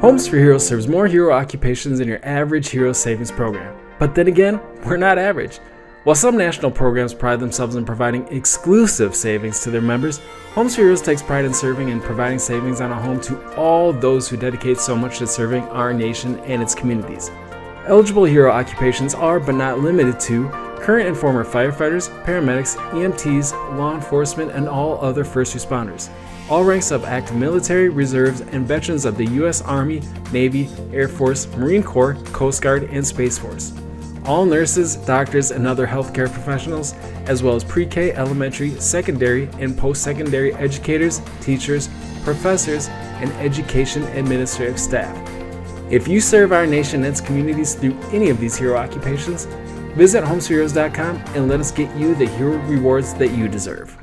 Homes for Heroes serves more hero occupations than your average hero savings program. But then again, we're not average. While some national programs pride themselves in providing exclusive savings to their members, Homes for Heroes takes pride in serving and providing savings on a home to all those who dedicate so much to serving our nation and its communities. Eligible hero occupations are, but not limited to, current and former firefighters, paramedics, EMTs, law enforcement, and all other first responders. All ranks of active military, reserves, and veterans of the U.S. Army, Navy, Air Force, Marine Corps, Coast Guard, and Space Force. All nurses, doctors, and other healthcare professionals, as well as pre K, elementary, secondary, and post secondary educators, teachers, professors, and education administrative staff. If you serve our nation and its communities through any of these hero occupations, visit homesforheroes.com and let us get you the hero rewards that you deserve.